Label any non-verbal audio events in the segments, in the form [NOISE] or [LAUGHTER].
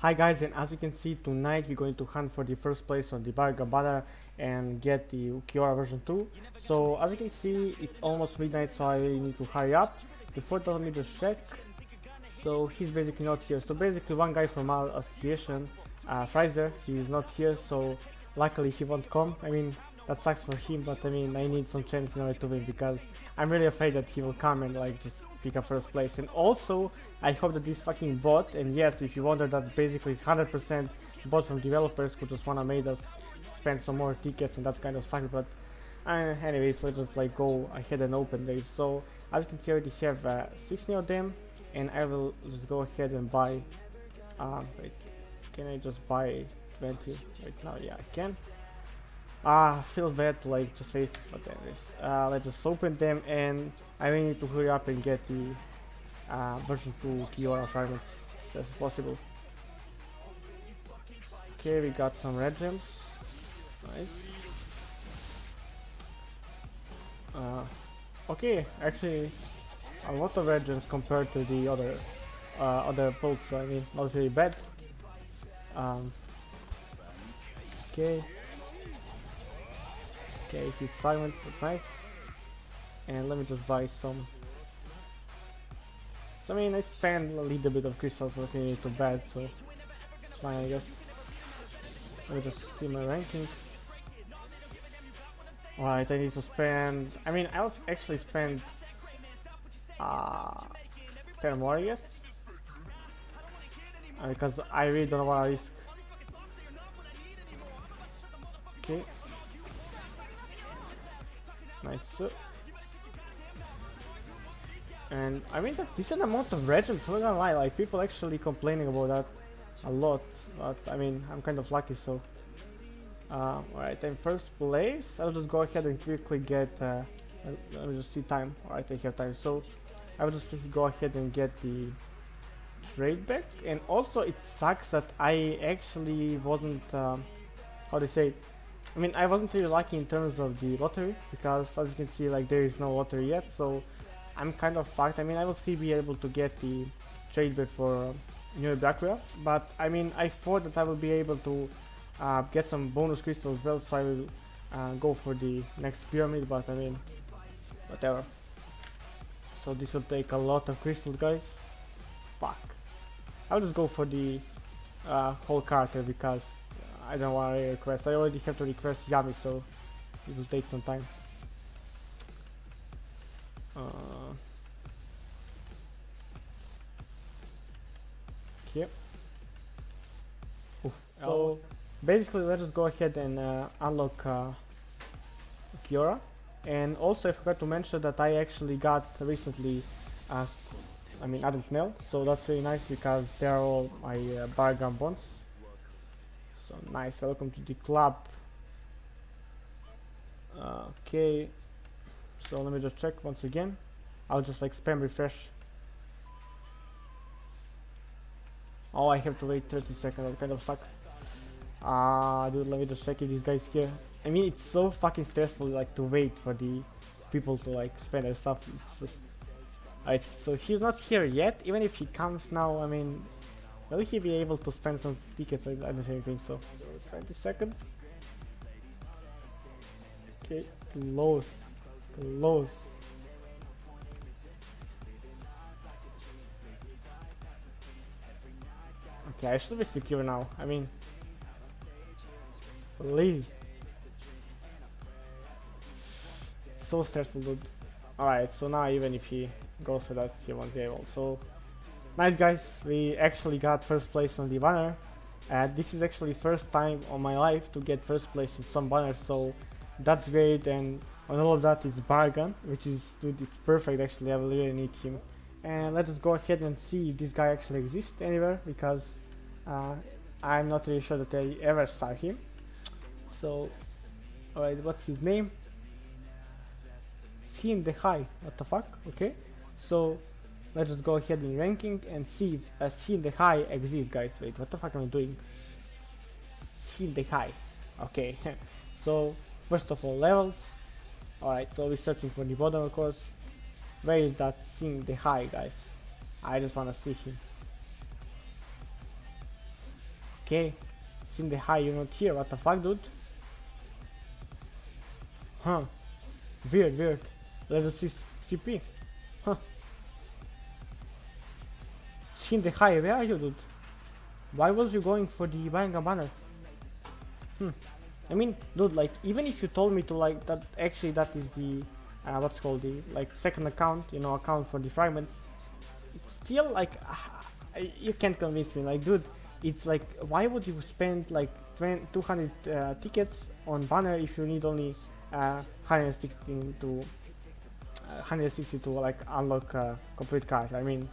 Hi guys and as you can see tonight we're going to hunt for the first place on the Barragan banner and get the Kiora version 2. So as you can see it's almost midnight so I need to hurry up. Before that let me just check. So he's basically not here. So basically one guy from our association, uh, Fraser, he's not here so luckily he won't come. I mean that sucks for him but I mean I need some chance in order to win because I'm really afraid that he will come and like just pick up first place and also I hope that this fucking bot and yes if you wonder that's basically 100% bot from developers who just wanna make us spend some more tickets and that kind of sucks but uh, anyways let's just like go ahead and open these so as you can see I already have uh, 16 of them and I will just go ahead and buy um, wait can I just buy 20 right now yeah I can Ah, feel bad like just waste but anyways. Uh, let's just open them and I really need to hurry up and get the uh, version 2 Kiora fragments as possible. Okay, we got some red gems. Nice. Uh, okay, actually a lot of red gems compared to the other uh, other pulls, so I mean not really bad. Um, okay. Okay, he's fragments, that's nice. And let me just buy some. So I mean, I spent a little bit of crystals, nothing really too bad, so it's fine, I guess. Let me just see my ranking. Alright, I need to spend. I mean, I'll actually spend uh, 10 more, I guess. Uh, because I really don't want to risk. Okay. Nice. And I mean that's decent amount of legends, I'm not gonna lie, like people actually complaining about that a lot. But I mean I'm kind of lucky so uh, alright, in first place, I'll just go ahead and quickly get uh, let me just see time. Alright, I have time. So I will just go ahead and get the trade back. And also it sucks that I actually wasn't um, how to say I mean, I wasn't really lucky in terms of the lottery because as you can see, like there is no lottery yet, so I'm kind of fucked. I mean, I will still be able to get the trade back for uh, New Blackwell, but I mean, I thought that I will be able to uh, get some bonus crystals well, so I will uh, go for the next pyramid, but I mean, whatever. So this will take a lot of crystals, guys. Fuck. I'll just go for the uh, whole character because I don't want to request. I already have to request Yami, so it will take some time. Uh, yep. So basically, let's just go ahead and uh, unlock uh, Kiora. And also, I forgot to mention that I actually got recently, uh, I mean, adult male. So that's very nice because they are all my uh, Barragan bonds. So nice, welcome to the club. Uh, okay, so let me just check once again. I'll just like spam refresh. Oh, I have to wait 30 seconds, that kind of sucks. Ah, uh, dude, let me just check if this guy's here. I mean, it's so fucking stressful, like, to wait for the people to, like, spend their stuff. It's just... Alright, so he's not here yet. Even if he comes now, I mean, Will he be able to spend some tickets? I, I don't think so. 20 seconds. Okay, close. Close. Okay, I should be secure now. I mean, please. so stressful, dude. Alright, so now even if he goes for that, he won't be able. So Nice guys, we actually got first place on the banner. And this is actually first time on my life to get first place in some banner, so that's great. And on all of that is Barragan, which is, dude, it's perfect actually, I really need him. And let us go ahead and see if this guy actually exists anywhere, because uh, I'm not really sure that I ever saw him. So, alright, what's his name? Is he in the high? What the fuck? Okay. So, Let's just go ahead in ranking and see if a C in the high exists, guys. Wait, what the fuck am I doing? C in the high. Okay, [LAUGHS] so first of all, levels. Alright, so we're searching for the bottom, of course. Where is that in the high, guys? I just wanna see him. Okay, seeing the high, you're not here. What the fuck, dude? Huh. Weird, weird. Let us see CP. Huh. Seeing the high, where are you, dude? Why was you going for the Vanga banner? Hmm. I mean, dude, like, even if you told me to, like, that actually that is the, uh, what's called the, like, second account, you know, account for the fragments, it's still, like, [SIGHS] uh, you can't convince me, like, dude, it's like, why would you spend, like, 200 uh, tickets on banner if you need only uh, 160 to uh, 160 to like unlock uh, complete card. I mean,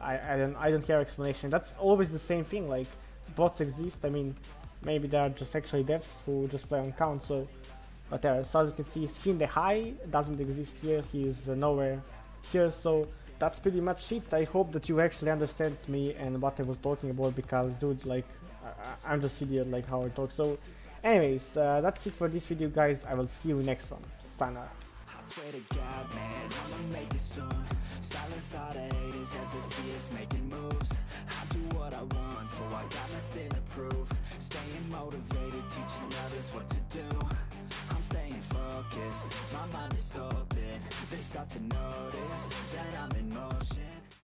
I, I don't I don't hear explanation. That's always the same thing. Like bots exist. I mean, maybe they are just actually devs who just play on count. So, but there, so as you can see, skin the high doesn't exist here. He's uh, nowhere here. So that's pretty much it. I hope that you actually understand me and what I was talking about because, dude, like I, I'm just idiot like how I talk. So, anyways, uh, that's it for this video, guys. I will see you next one. Sign swear to God, man, I'ma make it soon Silence all the haters as they see us making moves I do what I want, so I got nothing to prove. Staying motivated, teaching others what to do. I'm staying focused, my mind is open. They start to notice that I'm in motion